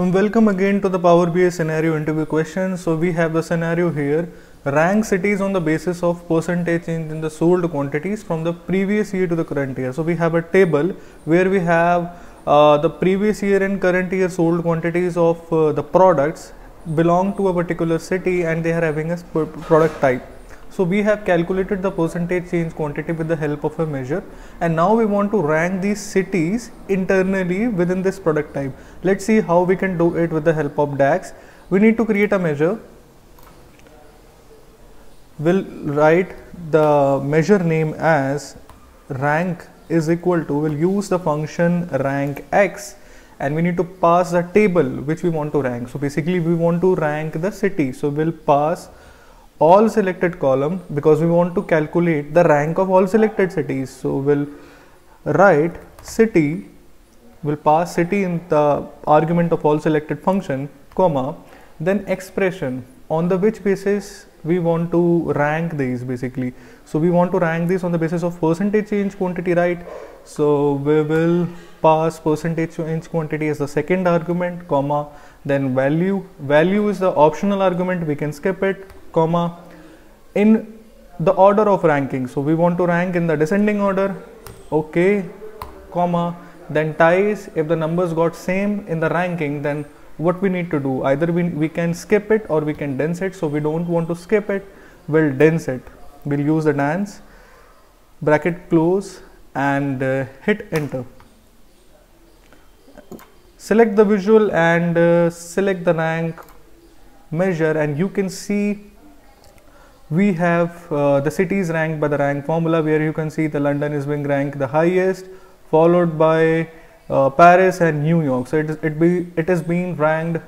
Welcome again to the Power BI scenario interview question. So we have the scenario here. Rank cities on the basis of percentage change in the sold quantities from the previous year to the current year. So we have a table where we have uh, the previous year and current year sold quantities of uh, the products belong to a particular city and they are having a product type. So we have calculated the percentage change quantity with the help of a measure and now we want to rank these cities internally within this product type. Let's see how we can do it with the help of DAX. We need to create a measure. We'll write the measure name as rank is equal to, we'll use the function RANKX and we need to pass the table which we want to rank. So basically we want to rank the city. So we'll pass all selected column because we want to calculate the rank of all selected cities. So we'll write city, we'll pass city in the argument of all selected function, comma, then expression on the which basis we want to rank these basically. So we want to rank these on the basis of percentage change quantity, right? So we will pass percentage change quantity as the second argument, comma, then value. Value is the optional argument, we can skip it, comma in the order of ranking. So we want to rank in the descending order okay comma then ties if the numbers got same in the ranking then what we need to do? Either we, we can skip it or we can dense it. So we don't want to skip it. We'll dense it. We'll use the dense bracket close and uh, hit enter. Select the visual and uh, select the rank measure and you can see we have uh, the cities ranked by the rank formula where you can see the London is being ranked the highest followed by uh, Paris and New York. So it is it be it is being ranked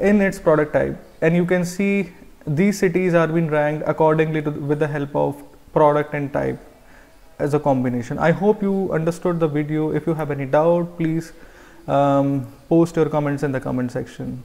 in its product type. And you can see these cities are being ranked accordingly to, with the help of product and type as a combination. I hope you understood the video. If you have any doubt please um, post your comments in the comment section